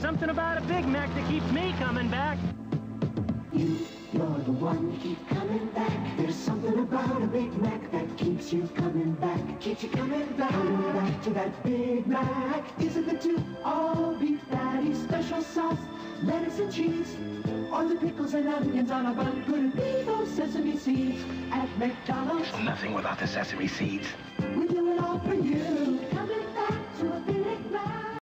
There's something about a Big Mac that keeps me coming back. You, you're the one, keep coming back. There's something about a Big Mac that keeps you coming back. Keeps you coming back. Coming back to that Big Mac. Is it the two all beef patty, special sauce, lettuce and cheese? Or the pickles and onions on a bun? Could it be those sesame seeds at McDonald's? Nothing without the sesame seeds.